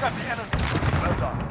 Well done.